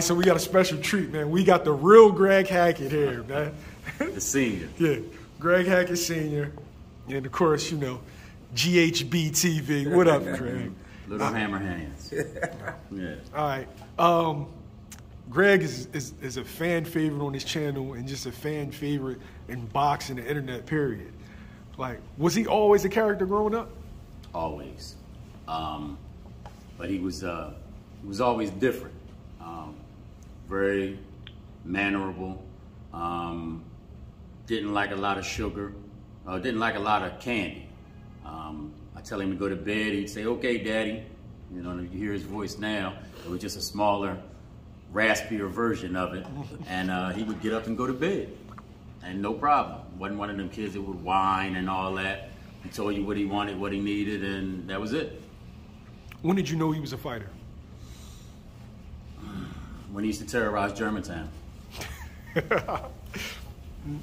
so we got a special treat, man. We got the real Greg Hackett here, man. The senior. yeah, Greg Hackett Senior, and of course, you know, GHB TV. What up, Greg? Little hammer hands. Yeah. All right. Um, Greg is, is, is a fan favorite on his channel and just a fan favorite in boxing and the internet, period. Like, was he always a character growing up? always. Um, but he was uh, he was always different. Um, very mannerable. Um, didn't like a lot of sugar. Uh, didn't like a lot of candy. Um, I tell him to go to bed. He'd say, "Okay, Daddy." You know, you hear his voice now. It was just a smaller, raspier version of it, and uh, he would get up and go to bed, and no problem. wasn't one of them kids that would whine and all that. He told you what he wanted, what he needed, and that was it. When did you know he was a fighter? When he used to terrorize Germantown.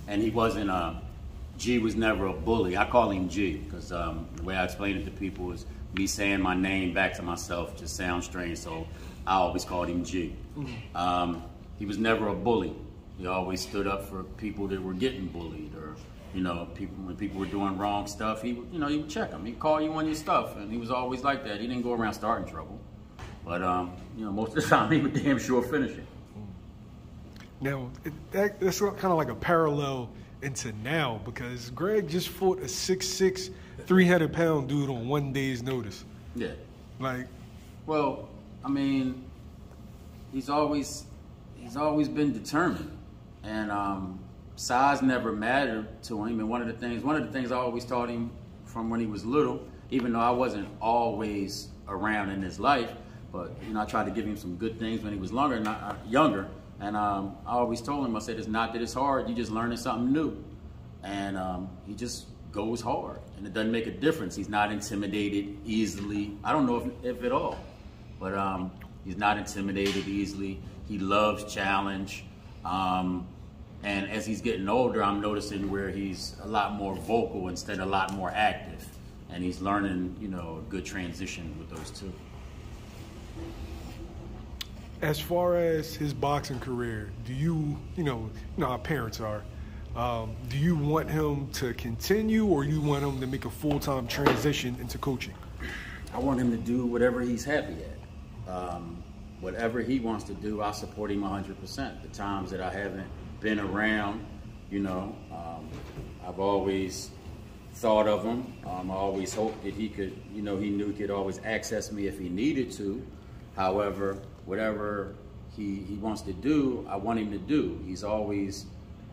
and he wasn't uh G was never a bully. I call him G because um, the way I explain it to people is me saying my name back to myself just sounds strange, so I always called him G. Um, he was never a bully. He always stood up for people that were getting bullied, or you know, people when people were doing wrong stuff. He, you know, he would check them. He'd call you on your stuff, and he was always like that. He didn't go around starting trouble, but um, you know, most of the time he would damn sure finish it. Now, it, that, that's kind of like a parallel into now because Greg just fought a 6'6", 300 pound dude on one day's notice. Yeah. Like, Well, I mean, he's always he's always been determined, and um, size never mattered to him. And one of the things one of the things I always taught him from when he was little, even though I wasn't always around in his life, but you know I tried to give him some good things when he was longer, uh, younger. And um, I always told him, I said, it's not that it's hard, you just learning something new. And um, he just goes hard, and it doesn't make a difference. He's not intimidated easily. I don't know if, if at all, but um, he's not intimidated easily. He loves challenge. Um, and as he's getting older, I'm noticing where he's a lot more vocal instead of a lot more active. And he's learning, you know, a good transition with those two. As far as his boxing career, do you, you know, you know how parents are. Um, do you want him to continue, or you want him to make a full time transition into coaching? I want him to do whatever he's happy at. Um, whatever he wants to do, I support him 100%. The times that I haven't been around, you know, um, I've always thought of him. Um, I always hoped that he could, you know, he knew he could always access me if he needed to. However, whatever he, he wants to do, I want him to do. He's always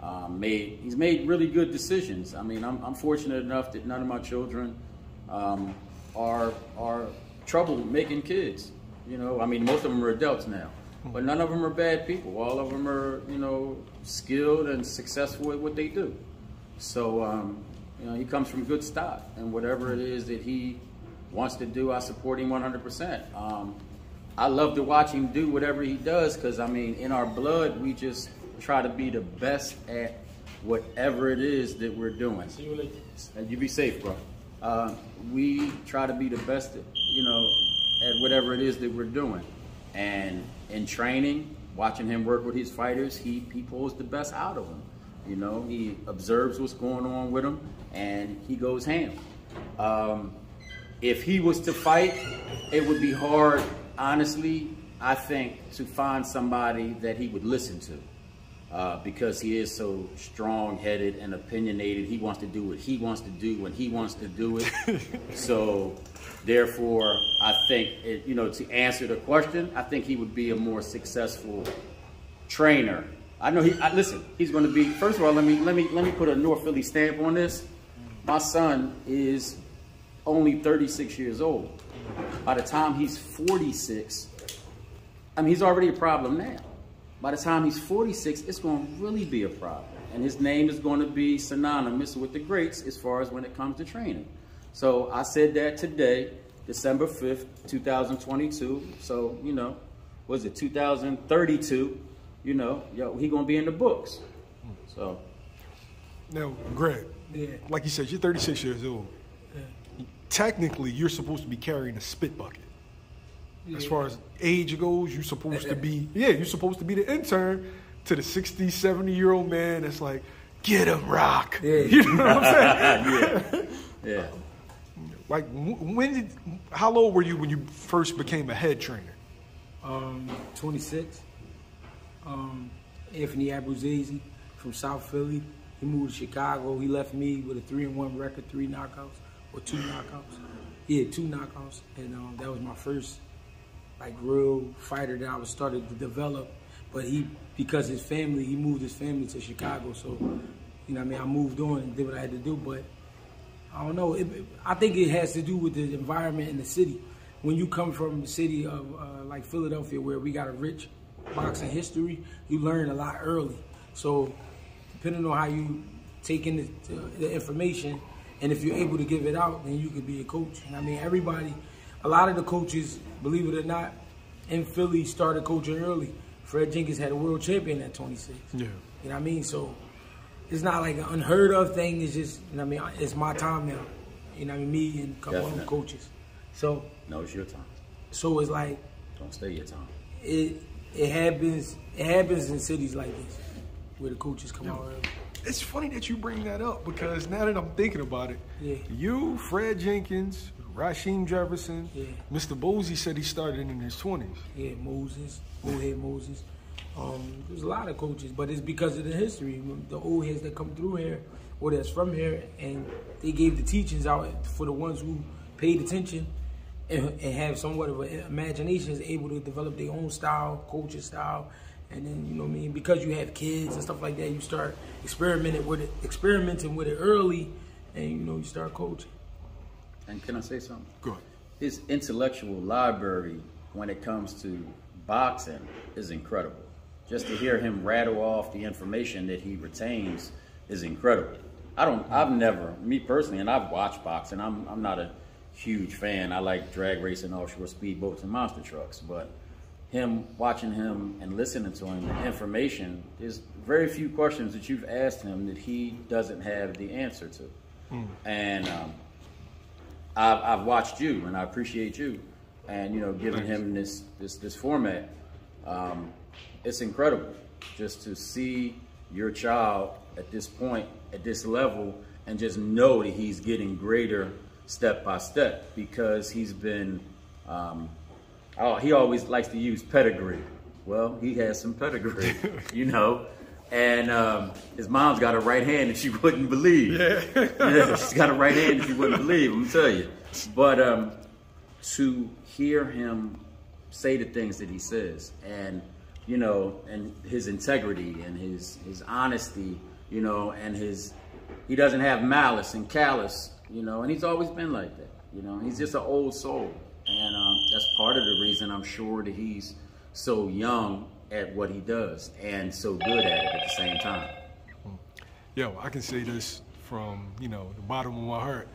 um, made he's made really good decisions. I mean, I'm, I'm fortunate enough that none of my children um, are are trouble making kids. You know, I mean, most of them are adults now, but none of them are bad people. All of them are, you know, skilled and successful at what they do. So, um, you know, he comes from good stock, and whatever it is that he wants to do, I support him 100%. I love to watch him do whatever he does because, I mean, in our blood, we just try to be the best at whatever it is that we're doing. See you later. And you be safe, bro. Uh, we try to be the best, at, you know, at whatever it is that we're doing. And in training, watching him work with his fighters, he, he pulls the best out of them. You know, he observes what's going on with them, and he goes ham. Um, if he was to fight, it would be hard, honestly, I think, to find somebody that he would listen to. Uh, because he is so strong-headed and opinionated. He wants to do what he wants to do when he wants to do it. so, therefore, I think, it, you know, to answer the question, I think he would be a more successful trainer. I know he. I, listen, he's going to be. First of all, let me let me let me put a North Philly stamp on this. My son is only 36 years old. By the time he's 46, I mean he's already a problem now. By the time he's 46, it's going to really be a problem. And his name is going to be synonymous with the greats as far as when it comes to training. So I said that today, December 5th, 2022. So, you know, was it 2032? You know, yo, he going to be in the books. So, Now, Greg, Yeah. like you said, you're 36 years old. Yeah. Technically, you're supposed to be carrying a spit bucket. As far as age goes, you're supposed to be yeah, you're supposed to be the intern to the 60, 70 year old man that's like, get him, rock. Yeah. You know what I'm saying? yeah, yeah. like, wh- when did, how old were you when you first became a head trainer? Um, 26. Um, Anthony Abuzazi from South Philly. He moved to Chicago. He left me with a three and one record, three knockouts or two knockouts. Yeah, two knockouts, and um, that was my first like real fighter that I was started to develop. But he, because his family, he moved his family to Chicago. So, you know, I mean, I moved on and did what I had to do. But I don't know. It, I think it has to do with the environment in the city. When you come from a city of uh, like Philadelphia, where we got a rich boxing history, you learn a lot early. So, depending on how you take in the, the information, and if you're able to give it out, then you could be a coach. And I mean, everybody, a lot of the coaches, believe it or not, in Philly started coaching early. Fred Jenkins had a world champion at 26. Yeah. You know what I mean? So it's not like an unheard of thing. It's just, you know what I mean? It's my time now. You know what I mean? Me and a couple other coaches. So, No, it's your time. so it's like, Don't stay your time. it it happens it happens in cities like this where the coaches come out early. It's funny that you bring that up because now that I'm thinking about it, Yeah. you, Fred Jenkins, Rasheem Jefferson, Yeah. Mr. Bozy said he started in his 20s. Yeah, Moses, old head Moses. Um, there's a lot of coaches, but it's because of the history. The old heads that come through here, or that's from here, and they gave the teachings out for the ones who paid attention and, and have somewhat of an imagination, is able to develop their own style, coaching style. And then you know what I mean, because you have kids and stuff like that, you start experimenting with it, experimenting with it early, and you know you start coaching. And can I say something? Go ahead. His intellectual library when it comes to boxing is incredible. Just to hear him rattle off the information that he retains is incredible. I don't I've never me personally and I've watched boxing. I'm I'm not a huge fan. I like drag racing, offshore speedboats and monster trucks, but him watching him and listening to him the information there's very few questions that you've asked him that he doesn't have the answer to. And um, I've, I've watched you, and I appreciate you, and you know, giving him this this this format. Um, it's incredible just to see your child at this point, at this level, and just know that he's getting greater step by step because he's been. Um, oh, he always likes to use pedigree. Well, he has some pedigree, you know. And um, his mom's got a right hand that she wouldn't believe. Yeah. yeah, she's got a right hand that you wouldn't believe, I'm tell you. But um, to hear him say the things that he says and, you know, and his integrity and his, his honesty, you know, and his, he doesn't have malice and callous, you know, and he's always been like that. You know, he's just an old soul. And um, that's part of the reason I'm sure that he's so young at what he does and so good at it at the same time. Yo, I can say this from, you know, the bottom of my heart.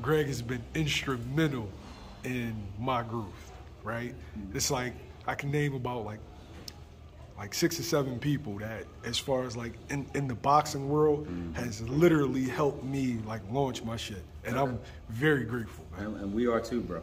Greg has been instrumental in my growth, right? It's like I can name about like like six or seven people that as far as like in, in the boxing world has literally helped me like launch my shit. And I'm very grateful, man. And, and we are too, bro.